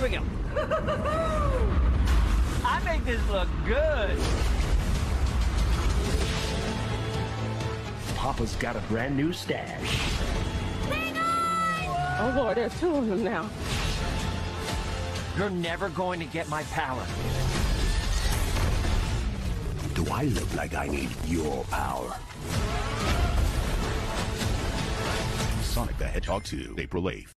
Here we go. I make this look good. Papa's got a brand new stash. Oh Lord, there's two of them now. You're never going to get my power. Do I look like I need your power? Sonic the Hedgehog 2, April 8th.